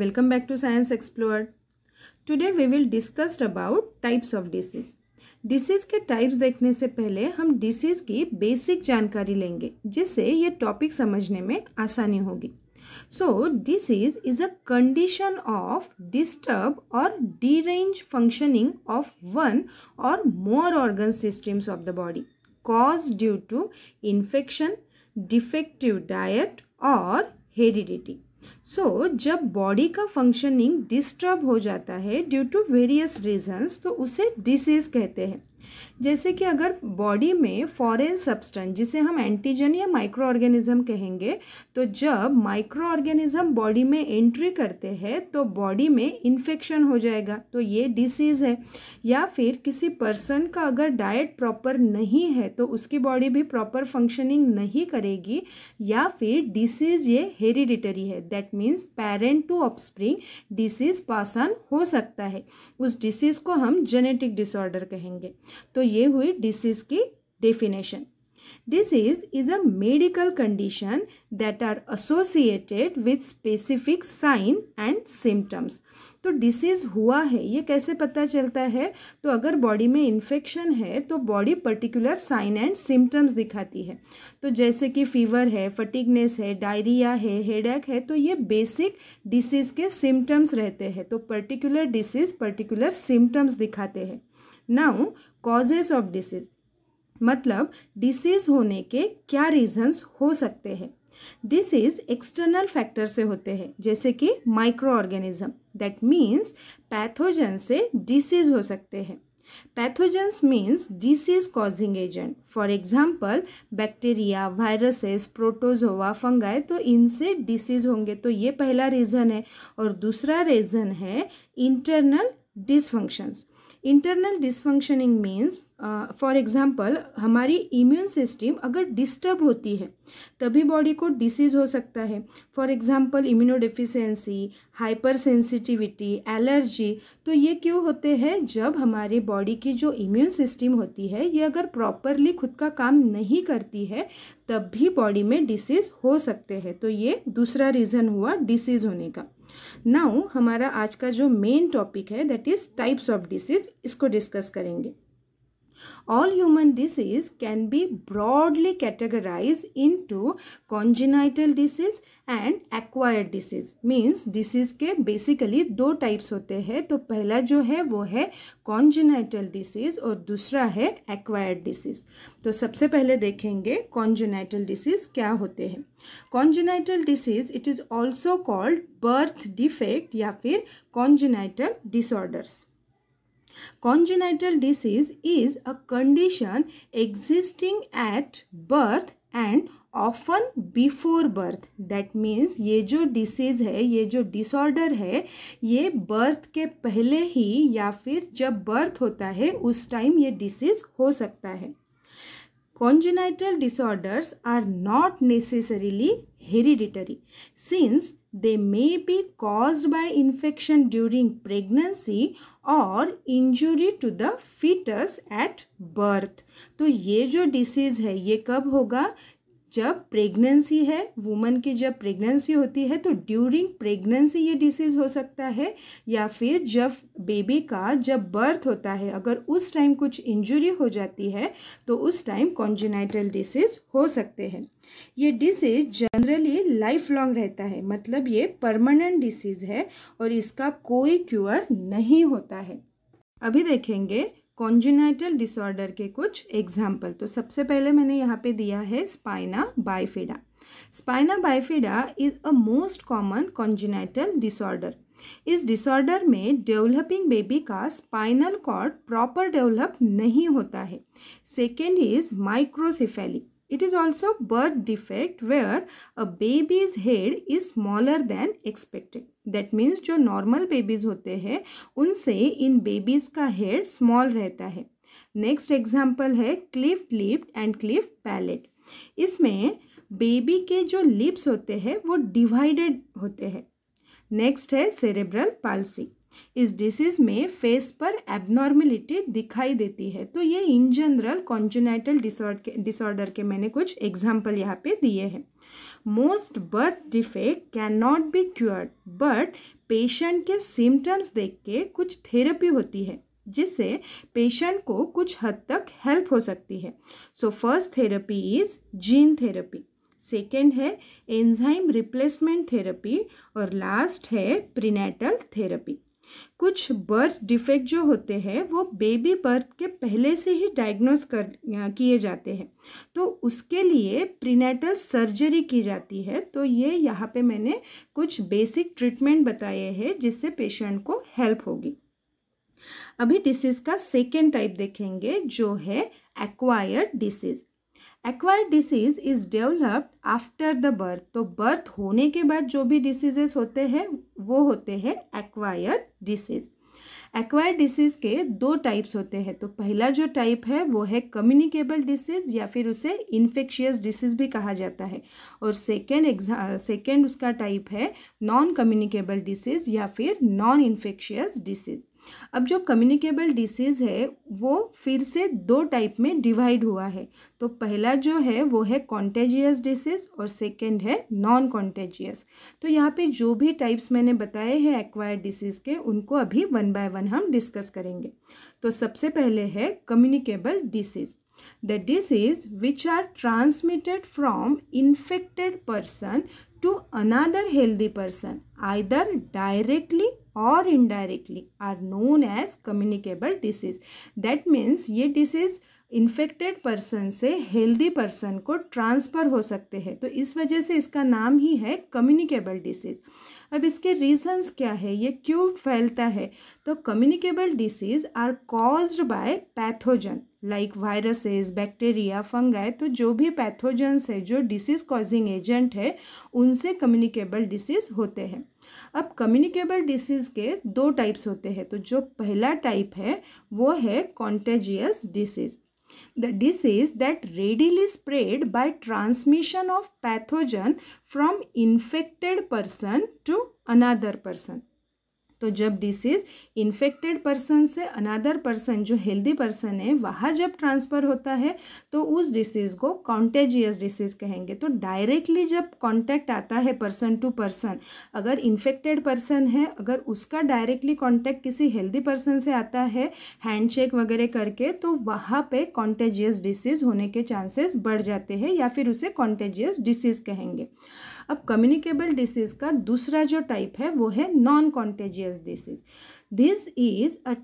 Welcome back to Science Explored. Today we will discuss about types of disease. Disease के types देखने से पहले हम डिसीज़ की बेसिक जानकारी लेंगे, जिससे ये टॉपिक समझने में आसानी होगी so disease is a condition of disturb or derange functioning of one or more organ systems of the body cause due to infection defective diet or heredity so so, जब body का functioning disturb हो जाता है due to various reasons तो उसे disease कहते हैं। जैसे कि अगर बॉडी में फॉरेन सब्सटेंस जिसे हम एंटीजन या माइक्रो ऑर्गेनिज्म कहेंगे तो जब माइक्रो ऑर्गेनिज्म बॉडी में एंट्री करते हैं तो बॉडी में इन्फेक्शन हो जाएगा। तो ये डिसीज़ है। या फिर किसी पर्सन का अगर डाइट प्रॉपर नहीं है तो उसकी बॉडी भी प्रॉपर फंक्शनिंग नहीं करेगी। या फिर डिसीज़ ये हेरिडिटरी है। That means parent to offspring disease pass on हो सकता है। उस डिसीज़ को हम जेनेटिक डिसऑर्डर कहेंगे। तो ये हुई डिसीज की definition disease is a medical condition that are associated with specific sign and symptoms तो डिसीज़ हुआ है, ये कैसे पता चलता है? तो अगर बॉडी में इन्फेक्शन है तो body particular sign and symptoms दिखाती है। तो जैसे कि फीवर है फटिकनेस है डायरिया है हेडेक है तो ये बेसिक डिसीज़ के सिम्टम्स रहते हैं। तो पर्टिकुलर डिसीज़ पर्टिकुलर सिम्टम्स दिखाते हैं। नाउ कॉजेज ऑफ़ डिसीज मतलब डिसीज होने के क्या रीजंस हो सकते हैं? डिसीज एक्सटर्नल फैक्टर से होते हैं, जैसे कि micro organism that means pathogen से डिसीज हो सकते हैं. Pathogens means disease causing agent for example bacteria viruses protozoa fungi तो इनसे डिसीज होंगे तो ये पहला रीज़न है. और दूसरा रीज़न है internal dysfunctions internal dysfunctioning means for example हमारी इम्यून सिस्टम अगर डिस्टर्ब होती है, तभी बॉडी को डिसीज़ हो सकता है। For example immunodeficiency hypersensitivity allergy तो ये क्यों होते हैं? जब हमारी बॉडी की जो इम्यून सिस्टम होती है, ये अगर प्रॉपरली खुद का काम नहीं करती है, तब भी बॉडी में डिसीज़ हो सकते हैं। तो ये दूसरा रीज़न हुआ डिसीज़ होने का। नाउ हमारा आज का जो मेन टॉपिक है that is types of disease इसको डिस्कस करेंगे। All human disease can be broadly categorized into congenital disease and acquired disease means disease के बेसिकली दो टाइप्स होते हैं। तो पहला जो है, वो है कॉन्जेनाइटल डिसीज और दूसरा है एक्वायर्ड डिसीज तो सबसे पहले देखेंगे कॉन्जेनाइटल डिसीज क्या होते हैं। Congenital disease it is also called birth defect या फिर congenital disorders Congenital disease is a condition existing at birth and often before birth that means ये जो डिसीज़ है, ये जो डिसऑर्डर है, ये बर्थ के पहले ही या फिर जब बर्थ होता है, उस टाइम ये डिसीज़ हो सकता है। Congenital disorders are not necessarily hereditary since they may be caused by infection during pregnancy or injury to the fetus at birth तो ये जो डिसीज़ है ये कब होगा जब प्रेगनेंसी है वुमन की जब प्रेगनेंसी होती है तो ड्यूरिंग प्रेगनेंसी ये डिसीज़ हो सकता है, या फिर जब बेबी का जब बर्थ होता है, अगर उस टाइम कुछ इंजुरी हो जाती है तो उस टाइम कॉन्जिनाइटल डिसीज़ हो सकते हैं। ये डिसीज़ जनरली लाइफ लॉन्ग रहता है मतलब ये परमानेंट डिसीज़ है, और इसका कोई क्यूअर नहीं होता है। अभी देखेंगे कॉन्जिनाइटल डिसऑर्डर के कुछ एग्ज़ाम्पल तो सबसे पहले मैंने यहाँ पे दिया है spina bifida spina bifida is a most common congenital disorder इस डिसऑर्डर में डेवलपिंग बेबी का स्पाइनल कॉर्ड प्रॉपर डेवलप नहीं होता है. Second is microcephaly It is also birth defect where a baby's head is smaller than expected. That means जो normal babies होते हैं उनसे इन babies का head small रहता है नेक्स्ट एग्ज़ाम्पल है cleft lip and cleft palate इसमें बेबी के जो लिप्स होते हैं वो डिवाइडेड होते हैं नेक्स्ट है सेरेब्रल पालसी इस डिसीज़ में फेस पर एबनॉर्मेलिटी दिखाई देती है। तो ये इन जनरल कॉन्जुनाइटल डिसऑर्डर के मैंने कुछ एग्ज़ाम्पल यहाँ पे दिए हैं। Most birth defect can not be cured but patient के सिम्टम्स देख के कुछ थेरेपी होती है, जिससे पेशेंट को कुछ हद तक हेल्प हो सकती है। So first therapy is gene therapy second है एंजाइम रिप्लेसमेंट थेरेपी और लास्ट है प्रीनेटल थेरेपी कुछ बर्थ डिफेक्ट जो होते हैं, वो बेबी बर्थ के पहले से ही डायग्नोस कर किए जाते हैं। तो उसके लिए प्रीनेटल सर्जरी की जाती है। तो ये यहाँ पे मैंने कुछ बेसिक ट्रीटमेंट बताए हैं, जिससे पेशेंट को हेल्प होगी। अभी डिसीज़ का सेकेंड टाइप देखेंगे, जो है acquired disease acquired disease is developed after the birth तो बर्थ होने के बाद जो भी डिसीजेस होते हैं, वो होते हैं एक्वायर्ड डिसीज़ एक्वायर्ड डिसीज़ के दो टाइप्स होते हैं। तो पहला जो टाइप है, वो है कम्युनिकेबल डिसीज़ या फिर उसे इन्फेक्शियस डिसीज़ भी कहा जाता है। और सेकेंड एग्जा सेकेंड उसका टाइप है नॉन कम्युनिकेबल डिसीज़ या फिर नॉन इन्फेक्शियस डिसीज़ अब जो कम्युनिकेबल डिसीज़ है, वो फिर से दो टाइप में डिवाइड हुआ है। तो पहला जो है, वो है कॉन्टेजियस डिसीज़ और सेकेंड है नॉन कॉन्टेजियस तो यहाँ पे जो भी टाइप्स मैंने बताए हैं एक्वायर्ड डिसीज़ के, उनको अभी वन बाय वन हम डिस्कस करेंगे। तो सबसे पहले है communicable disease the disease which are transmitted from infected person to another healthy person, either directly or indirectly are known as communicable disease that means ये disease इन्फेक्टेड पर्सन से healthy person को transfer हो सकते हैं। तो इस वजह से इसका नाम ही है कम्युनिकेबल डिसीज़ अब इसके रीजंस क्या है? ये क्यों फैलता है? तो communicable disease are caused by pathogen like viruses bacteria fungi तो जो भी पैथोजेंस है, जो डिसीज़ कॉजिंग एजेंट है, उनसे कम्युनिकेबल डिसीज़ होते हैं। अब कम्युनिकेबल डिसीज़ के दो टाइप्स होते हैं तो जो पहला टाइप है, वो है contagious disease the disease that readily spread by transmission of pathogen from infected person to another person तो जब डिसीज़ इन्फेक्टेड पर्सन से अनादर पर्सन जो हेल्दी पर्सन है, वहाँ जब ट्रांसफ़र होता है तो उस डिसीज़ को कॉन्टेजियस डिसीज़ कहेंगे। तो डायरेक्टली जब कॉन्टैक्ट आता है पर्सन टू पर्सन अगर इन्फेक्टेड पर्सन है, अगर उसका डायरेक्टली कॉन्टैक्ट किसी हेल्दी पर्सन से आता है हैंडशेक वगैरह करके तो वहाँ पे कॉन्टेजियस डिसीज़ होने के चांसेस बढ़ जाते हैं या फिर उसे कॉन्टेजियस डिसीज़ कहेंगे। अब कम्युनिकेबल डिसीज़ का दूसरा जो टाइप है, वो है non contagious disease this is a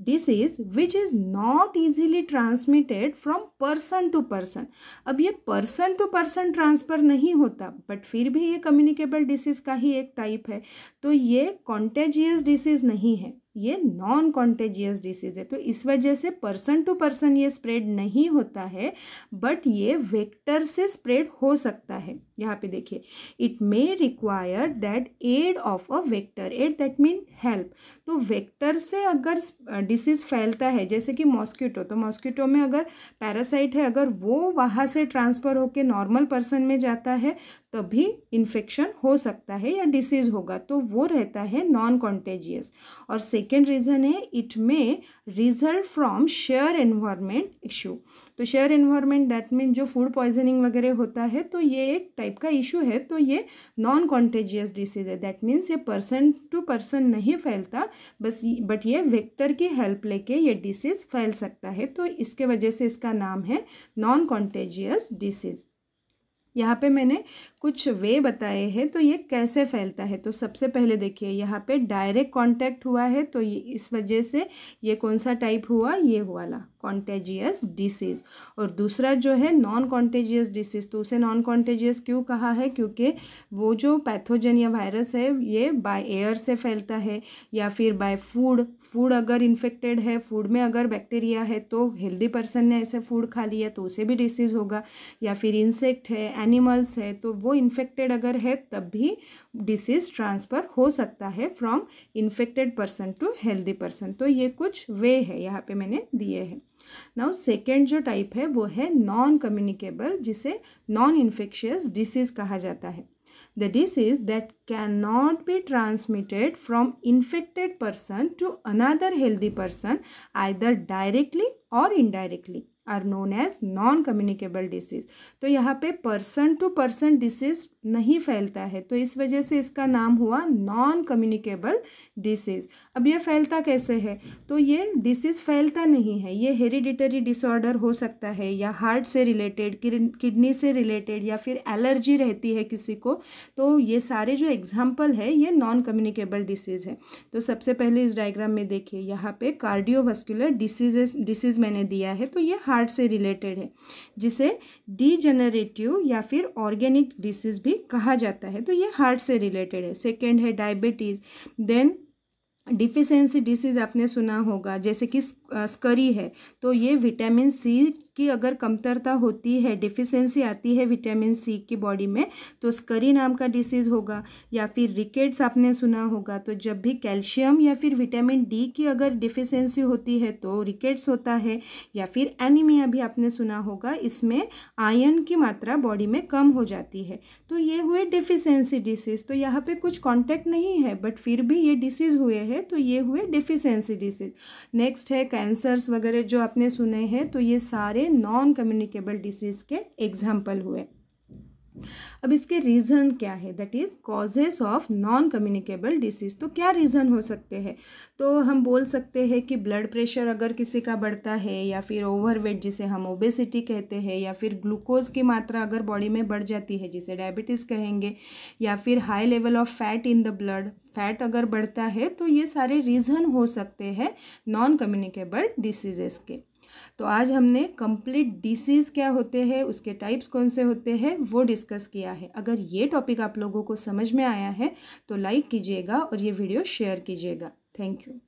disease which is not easily transmitted from person to person अब ये पर्सन टू पर्सन ट्रांसफ़र नहीं होता बट फिर भी ये कम्युनिकेबल डिसीज़ का ही एक टाइप है। तो ये कॉन्टेजियस डिसीज़ नहीं है। ये नॉन कॉन्टेजियस डिसीज़ है। तो इस वजह से पर्सन टू पर्सन ये स्प्रेड नहीं होता है बट ये वेक्टर से स्प्रेड हो सकता है। यहाँ पे देखिए it may require that aid of a vector aid that mean help तो वेक्टर से अगर डिसीज़ फैलता है, जैसे कि मॉस्किटो तो मॉस्किटो में अगर पैरासाइट है, अगर वो वहाँ से ट्रांसफ़र होकर नॉर्मल पर्सन में जाता है तभी इन्फेक्शन हो सकता है या डिसीज़ होगा। तो वो रहता है नॉन कॉन्टेजियस और सेकेंड रीज़न है it may result from share environment issue तो शेयर एनवायरमेंट दैट मीन जो फ़ूड पॉइजनिंग वगैरह होता है तो ये एक टाइप का इशू है। तो ये नॉन कॉन्टेजियस डिसीज है। दैट मीन्स ये पर्सन टू पर्सन नहीं फैलता, बस बट ये वेक्टर की हेल्प लेके ये डिसीज़ फैल सकता है। तो इसके वजह से इसका नाम है नॉन कॉन्टेजियस डिसीज़ यहाँ पे मैंने कुछ वे बताए हैं तो ये कैसे फैलता है? तो सबसे पहले देखिए, यहाँ पे डायरेक्ट कांटेक्ट हुआ है तो ये इस वजह से ये कौन सा टाइप हुआ? ये वाला। कॉन्टेजियस डिसीज़ और दूसरा जो है नॉन कॉन्टेजियस डिसीज़ तो उसे नॉन कॉन्टेजियस क्यों कहा है? क्योंकि वो जो पैथोजन या वायरस है, ये बाय एयर से फैलता है या फिर बाय फ़ूड फ़ूड अगर इन्फेक्टेड है फ़ूड में अगर बैक्टीरिया है तो हेल्दी पर्सन ने ऐसे फ़ूड खा लिया तो उसे भी डिसीज़ होगा. या फिर इंसेक्ट है एनिमल्स है तो वो इन्फेक्टेड अगर है, तब भी डिसीज़ ट्रांसफ़र हो सकता है from infected person to healthy person तो ये कुछ वे है, यहाँ पे मैंने दिए हैं। नाउ सेकेंड जो टाइप है, वो है नॉन कम्युनिकेबल जिसे नॉन इन्फेक्शियस डिसीज़ कहा जाता है। The disease that can not be transmitted from infected person to another healthy person either directly or indirectly are known as non communicable disease तो यहाँ पे पर्सन टू पर्सन डिसीज नहीं फैलता है। तो इस वजह से इसका नाम हुआ नॉन कम्युनिकेबल डिसीज अब ये फैलता कैसे है? तो ये डिसीज फैलता नहीं है। ये हेरिडिटरी डिसऑर्डर हो सकता है या हार्ट से रिलेटेड किडनी से रिलेटेड या फिर एलर्जी रहती है किसी को तो ये सारे जो एग्ज़ाम्पल है, ये नॉन कम्युनिकेबल डिसीज़ है। तो सबसे पहले इस डायग्राम में देखिए, यहाँ पे कार्डियोवास्कुलर डिसीजेस डिसीज मैंने दिया है तो ये हार्ट से रिलेटेड है, जिसे डीजेनरेटिव या फिर ऑर्गेनिक डिसीज भी कहा जाता है। तो ये हार्ट से रिलेटेड है। सेकेंड है डायबिटीज़ देन डिफिशेंसी डिसीज़ आपने सुना होगा जैसे कि स्करी है तो ये विटामिन सी की अगर कमतरता होती है डिफिशेंसी आती है विटामिन सी की बॉडी में तो स्करी नाम का डिसीज़ होगा या फिर रिकेट्स आपने सुना होगा तो जब भी कैल्शियम या फिर विटामिन डी की अगर डिफिशेंसी होती है तो रिकेट्स होता है या फिर एनीमिया भी आपने सुना होगा, इसमें आयन की मात्रा बॉडी में कम हो जाती है। तो ये हुए डिफिशेंसी डिसीज़ तो यहाँ पे कुछ कॉन्टैक्ट नहीं है बट फिर भी ये डिसीज़ हुए हैं तो ये हुए डिफिशेंसी डिसीज़ नेक्स्ट है कैंसर्स वगैरह जो आपने सुने हैं तो ये सारे नॉन कम्युनिकेबल डिसीज़ के एग्ज़ाम्पल हुए। अब इसके रीज़न क्या है? That is causes of non communicable disease तो क्या रीज़न हो सकते हैं? तो हम बोल सकते हैं कि ब्लड प्रेशर अगर किसी का बढ़ता है या फिर ओवरवेट जिसे हम ओबेसिटी कहते हैं या फिर ग्लूकोज की मात्रा अगर बॉडी में बढ़ जाती है, जिसे डायबिटीज़ कहेंगे, या फिर high level of fat in the blood fat अगर बढ़ता है तो ये सारे रीज़न हो सकते हैं नॉन कम्युनिकेबल डिसीजेस के। तो आज हमने कंप्लीट डिसीज़ क्या होते हैं, उसके टाइप्स कौन से होते हैं, वो डिस्कस किया है। अगर ये टॉपिक आप लोगों को समझ में आया है तो लाइक कीजिएगा और ये वीडियो शेयर कीजिएगा। Thank you